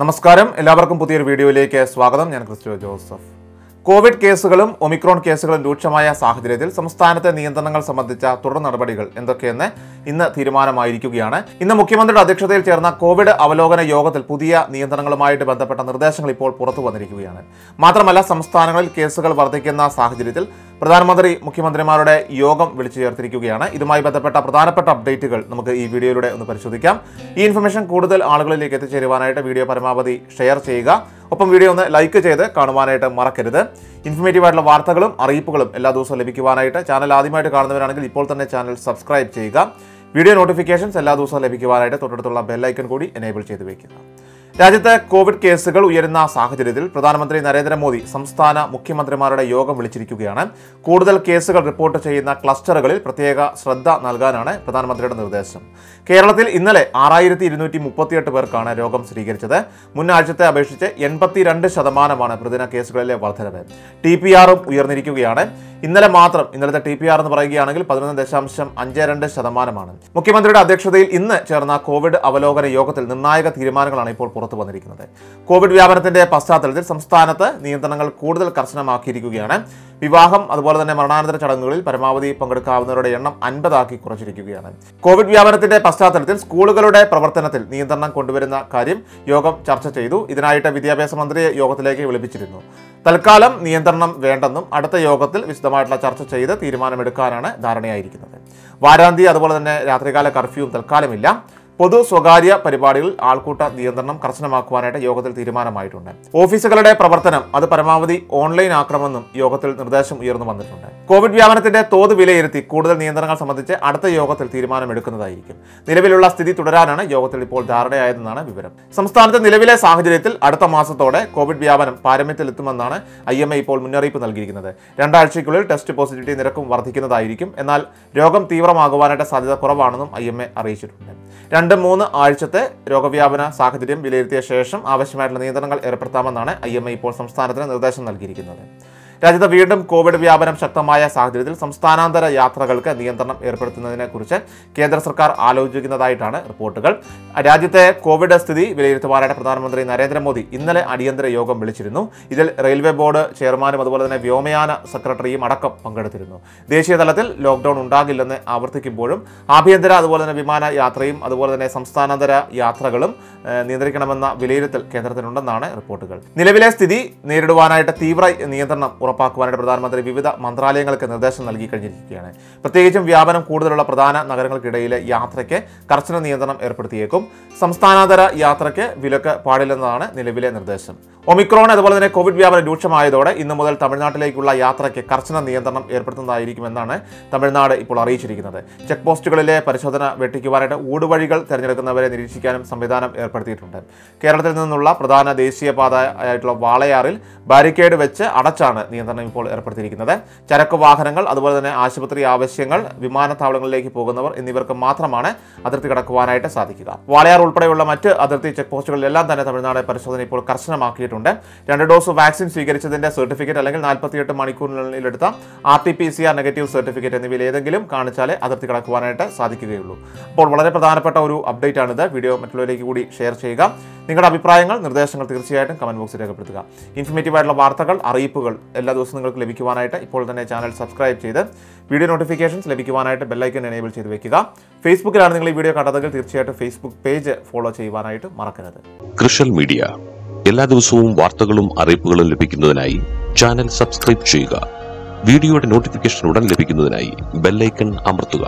നമസ്കാരം. എല്ലാവർക്കും പുതിയൊരു വീഡിയോയിലേക്ക് സ്വാഗതം. ഞാൻ ക്രിസ്റ്റോ ജോസഫ്. കോവിഡ് കേസുകളും ഒമിക്രോൺ കേസുകളും രൂക്ഷമായ സാഹചര്യത്തിൽ സംസ്ഥാനത്തെ നിയന്ത്രണങ്ങൾ സംബന്ധിച്ച തുടർ നടപടികൾ എന്തൊക്കെയെന്ന് ഇന്ന് തീരുമാനമായിരിക്കുകയാണ്. ഇന്ന് മുഖ്യമന്ത്രിയുടെ അധ്യക്ഷതയിൽ ചേർന്ന കോവിഡ് അവലോകന യോഗത്തിൽ പുതിയ നിയന്ത്രണങ്ങളുമായിട്ട് ബന്ധപ്പെട്ട നിർദ്ദേശങ്ങൾ ഇപ്പോൾ പുറത്തു വന്നിരിക്കുകയാണ്. മാത്രമല്ല സംസ്ഥാനങ്ങളിൽ കേസുകൾ വർദ്ധിക്കുന്ന സാഹചര്യത്തിൽ പ്രധാനമന്ത്രി മുഖ്യമന്ത്രിമാരുടെ യോഗം വിളിച്ചു ചേർത്തിരിക്കുകയാണ്. ഇതുമായി ബന്ധപ്പെട്ട പ്രധാനപ്പെട്ട അപ്ഡേറ്റുകൾ നമുക്ക് ഈ വീഡിയോയിലൂടെ ഒന്ന് പരിശോധിക്കാം. ഈ ഇൻഫർമേഷൻ കൂടുതൽ ആളുകളിലേക്ക് എത്തിച്ചേരുവാനായിട്ട് വീഡിയോ പരമാവധി ഷെയർ ചെയ്യുക. ഒപ്പം വീഡിയോ ഒന്ന് ലൈക്ക് ചെയ്ത് കാണുവാനായിട്ട് മറക്കരുത്. ഇൻഫർമേറ്റീവ് ആയിട്ടുള്ള വാർത്തകളും അറിയിപ്പുകളും എല്ലാ ദിവസവും ലഭിക്കുവാനായിട്ട് ചാനൽ ആദ്യമായിട്ട് കാണുന്നവരാണെങ്കിൽ ഇപ്പോൾ തന്നെ ചാനൽ സബ്സ്ക്രൈബ് ചെയ്യുക. വീഡിയോ നോട്ടിഫിക്കേഷൻസ് എല്ലാ ദിവസവും ലഭിക്കുവാനായിട്ട് തൊട്ടടുത്തുള്ള ബെല്ലൈക്കൺ കൂടി എനേബിൾ ചെയ്ത് വയ്ക്കുക രാജ്യത്ത് കോവിഡ് കേസുകൾ ഉയരുന്ന സാഹചര്യത്തിൽ പ്രധാനമന്ത്രി നരേന്ദ്രമോദി സംസ്ഥാന മുഖ്യമന്ത്രിമാരുടെ യോഗം വിളിച്ചിരിക്കുകയാണ്. കൂടുതൽ കേസുകൾ റിപ്പോർട്ട് ചെയ്യുന്ന ക്ലസ്റ്ററുകളിൽ പ്രത്യേക ശ്രദ്ധ നൽകാനാണ് പ്രധാനമന്ത്രിയുടെ നിർദ്ദേശം. കേരളത്തിൽ ഇന്നലെ ആറായിരത്തി പേർക്കാണ് രോഗം സ്ഥിരീകരിച്ചത്. മുൻ ആഴ്ചത്തെ അപേക്ഷിച്ച് എൺപത്തിരണ്ട് ശതമാനമാണ് പ്രതിദിന കേസുകളിലെ വർധനവ്. ടി പി ആറും ഉയർന്നിരിക്കുകയാണ്. ഇന്നലെ മാത്രം ഇന്നലത്തെ ടി പി ആർ എന്ന് പറയുകയാണെങ്കിൽ പതിനൊന്ന് ദശാംശം അഞ്ച് രണ്ട് ശതമാനമാണ്. മുഖ്യമന്ത്രിയുടെ അധ്യക്ഷതയിൽ ഇന്ന് ചേർന്ന കോവിഡ് അവലോകന യോഗത്തിൽ നിർണായക തീരുമാനങ്ങളാണ് ഇപ്പോൾ പുറത്തു വന്നിരിക്കുന്നത്. കോവിഡ് വ്യാപനത്തിന്റെ പശ്ചാത്തലത്തിൽ സംസ്ഥാനത്ത് നിയന്ത്രണങ്ങൾ കൂടുതൽ കർശനമാക്കിയിരിക്കുകയാണ്. വിവാഹം അതുപോലെ തന്നെ മരണാനന്തര ചടങ്ങുകളിൽ പരമാവധി പങ്കെടുക്കാവുന്നവരുടെ എണ്ണം അൻപതാക്കി കുറച്ചിരിക്കുകയാണ്. കോവിഡ് വ്യാപനത്തിന്റെ പശ്ചാത്തലത്തിൽ സ്കൂളുകളുടെ പ്രവർത്തനത്തിൽ നിയന്ത്രണം കൊണ്ടുവരുന്ന കാര്യം യോഗം ചർച്ച ചെയ്തു. ഇതിനായിട്ട് വിദ്യാഭ്യാസ മന്ത്രിയെ യോഗത്തിലേക്ക് വിളിപ്പിച്ചിരുന്നു. തൽക്കാലം നിയന്ത്രണം വേണ്ടെന്നും അടുത്ത യോഗത്തിൽ വിശദമായിട്ടുള്ള ചർച്ച ചെയ്ത് തീരുമാനമെടുക്കാനാണ് ധാരണയായിരിക്കുന്നത്. വാരാന്തി അതുപോലെ തന്നെ രാത്രികാല കർഫ്യൂവും തൽക്കാലമില്ല. പൊതു സ്വകാര്യ പരിപാടികളിൽ ആൾക്കൂട്ട നിയന്ത്രണം കർശനമാക്കുവാനായിട്ട് യോഗത്തിൽ തീരുമാനമായിട്ടുണ്ട്. ഓഫീസുകളുടെ പ്രവർത്തനം അത് പരമാവധി ഓൺലൈൻ ആക്കണമെന്നും യോഗത്തിൽ നിർദ്ദേശം ഉയർന്നു വന്നിട്ടുണ്ട്. കോവിഡ് വ്യാപനത്തിന്റെ തോത് വിലയിരുത്തി കൂടുതൽ നിയന്ത്രണങ്ങൾ സംബന്ധിച്ച് അടുത്ത യോഗത്തിൽ തീരുമാനമെടുക്കുന്നതായിരിക്കും. നിലവിലുള്ള സ്ഥിതി തുടരാനാണ് യോഗത്തിൽ ഇപ്പോൾ ധാരണയായതെന്നാണ് വിവരം. സംസ്ഥാനത്തെ നിലവിലെ സാഹചര്യത്തിൽ അടുത്ത മാസത്തോടെ കോവിഡ് വ്യാപനം പാരമ്യത്തിലെത്തുമെന്നാണ് ഐ എം എ ഇപ്പോൾ മുന്നറിയിപ്പ് നൽകിയിരിക്കുന്നത്. രണ്ടാഴ്ചയ്ക്കുള്ളിൽ ടെസ്റ്റ് പോസിറ്റിവിറ്റി നിരക്കും വർദ്ധിക്കുന്നതായിരിക്കും. എന്നാൽ രോഗം തീവ്രമാകുവാനായിട്ട് സാധ്യത കുറവാണെന്നും ഐ എം എ അറിയിച്ചിട്ടുണ്ട്. രണ്ട് മൂന്ന് ആഴ്ചത്തെ രോഗവ്യാപന സാഹചര്യം വിലയിരുത്തിയ ശേഷം ആവശ്യമായിട്ടുള്ള നിയന്ത്രണങ്ങൾ ഏർപ്പെടുത്താമെന്നാണ് ഐ ഇപ്പോൾ സംസ്ഥാനത്തിന് നിർദ്ദേശം നൽകിയിരിക്കുന്നത്. രാജ്യത്ത് വീണ്ടും കോവിഡ് വ്യാപനം ശക്തമായ സാഹചര്യത്തിൽ സംസ്ഥാനാന്തര യാത്രകൾക്ക് നിയന്ത്രണം ഏർപ്പെടുത്തുന്നതിനെക്കുറിച്ച് കേന്ദ്ര സർക്കാർ ആലോചിക്കുന്നതായിട്ടാണ് റിപ്പോർട്ടുകൾ. രാജ്യത്തെ കോവിഡ് സ്ഥിതി വിലയിരുത്തുവാനായിട്ട് പ്രധാനമന്ത്രി നരേന്ദ്രമോദി ഇന്നലെ അടിയന്തര യോഗം വിളിച്ചിരുന്നു. ഇതിൽ റെയിൽവേ ബോർഡ് ചെയർമാനും അതുപോലെ തന്നെ വ്യോമയാന സെക്രട്ടറിയും അടക്കം പങ്കെടുത്തിരുന്നു. ദേശീയ തലത്തിൽ ലോക്ക്ഡൌൺ ഉണ്ടാകില്ലെന്ന് ആവർത്തിക്കുമ്പോഴും ആഭ്യന്തര അതുപോലെ തന്നെ വിമാന യാത്രയും അതുപോലെ തന്നെ സംസ്ഥാനാന്തര യാത്രകളും നിയന്ത്രിക്കണമെന്ന വിലയിരുത്തൽ കേന്ദ്രത്തിനുണ്ടെന്നാണ് റിപ്പോർട്ടുകൾ. നിലവിലെ സ്ഥിതി നേരിടുവാനായിട്ട് തീവ്ര നിയന്ത്രണം ഉറപ്പാക്കുവാനായിട്ട് പ്രധാനമന്ത്രി വിവിധ മന്ത്രാലയങ്ങൾക്ക് നിർദ്ദേശം നൽകി കഴിഞ്ഞിരിക്കുകയാണ്. പ്രത്യേകിച്ചും വ്യാപനം കൂടുതലുള്ള പ്രധാന നഗരങ്ങൾക്കിടയിലെ യാത്രയ്ക്ക് കർശന നിയന്ത്രണം ഏർപ്പെടുത്തിയേക്കും. സംസ്ഥാനാന്തര യാത്രയ്ക്ക് വിലക്ക് പാടില്ലെന്നതാണ് നിലവിലെ നിർദ്ദേശം. ഒമിക്രോൺ അതുപോലെ തന്നെ കോവിഡ് വ്യാപനം രൂക്ഷമായതോടെ ഇന്നു മുതൽ തമിഴ്നാട്ടിലേക്കുള്ള യാത്രയ്ക്ക് കർശന നിയന്ത്രണം ഏർപ്പെടുത്തുന്നതായിരിക്കുമെന്നാണ് തമിഴ്നാട് ഇപ്പോൾ അറിയിച്ചിരിക്കുന്നത്. ചെക്ക് പോസ്റ്റുകളിലെ പരിശോധന വെട്ടിക്കുവാനായിട്ട് ഊടുവഴികൾ തിരഞ്ഞെടുക്കുന്നവരെ നിരീക്ഷിക്കാനും സംവിധാനം ഏർപ്പെടുത്തിയിട്ടുണ്ട്. കേരളത്തിൽ നിന്നുള്ള പ്രധാന ദേശീയപാത ആയിട്ടുള്ള വാളയാറിൽ ബാരിക്കേഡ് വെച്ച് അടച്ചാണ് നിയന്ത്രണം ഇപ്പോൾ ഏർപ്പെടുത്തിയിരിക്കുന്നത്. ചരക്ക് വാഹനങ്ങൾ അതുപോലെ തന്നെ ആശുപത്രി ആവശ്യങ്ങൾ വിമാനത്താവളങ്ങളിലേക്ക് പോകുന്നവർ എന്നിവർക്ക് മാത്രമാണ് അതിർത്തി കടക്കുവാനായിട്ട് സാധിക്കുക. വാളയാർ ഉൾപ്പെടെയുള്ള മറ്റ് അതിർത്തി ചെക്ക് പോസ്റ്റുകളിലെല്ലാം തന്നെ തമിഴ്നാട് പരിശോധന ഇപ്പോൾ കർശനമാക്കിയിട്ടുണ്ട്. രണ്ട് ഡോസ് വാക്സിൻ സ്വീകരിച്ചതിന്റെ സർട്ടിഫിക്കറ്റ് അല്ലെങ്കിൽ നാൽപ്പത്തിയെട്ട് മണിക്കൂറിനുള്ളിലെടുത്ത R T P C R negative certificate എന്നിവയിൽ ഏതെങ്കിലും കാണിച്ചാലേ അതിർത്തി കടക്കുവാനായിട്ട് സാധിക്കുകയുള്ളൂ. അപ്പോൾ വളരെ പ്രധാനപ്പെട്ട ഒരു അപ്ഡേറ്റ് ആണിത് വീഡിയോ മറ്റുള്ളവരിലേക്ക് കൂടി ഷെയർ ചെയ്യുക. നിങ്ങളുടെ അഭിപ്രായങ്ങൾ നിർദ്ദേശങ്ങൾ തീർച്ചയായിട്ടും കമന്റ് ബോക്സിൽ രേഖപ്പെടുത്തുക. ഇൻഫർമേറ്റീവ് ആയിട്ടുള്ള വാർത്തകൾ അറിയിപ്പുകൾ എല്ലാ ദിവസവും നിങ്ങൾക്ക് ലഭിക്കുവാനായിട്ട് ഇപ്പോൾ തന്നെ ചാനൽ സബ്സ്ക്രൈബ് ചെയ്ത് വീഡിയോ നോട്ടിഫിക്കേഷൻസ് ലഭിക്കുവാനായിട്ട് ബെല്ലൈക്കൻ എനേബിൾ ചെയ്ത് വെക്കുക. ഫേസ്ബുക്കിലാണ് നിങ്ങൾ ഈ വീഡിയോ കണ്ടതെങ്കിൽ തീർച്ചയായിട്ടും ഫേസ്ബുക്ക് പേജ് ഫോളോ ചെയ്യുവാനായിട്ട് മറക്കരുത്. കൃഷൽ മീഡിയ. എല്ലാ ദിവസവും വാർത്തകളും അറിയിപ്പുകളും ലഭിക്കുന്നതിനായി ചാനൽ സബ്സ്ക്രൈബ് ചെയ്യുക. വീഡിയോയുടെ നോട്ടിഫിക്കേഷൻ ഉടൻ ലഭിക്കുന്നതിനായി ബെല്ലൈക്കൺ അമർത്തുക.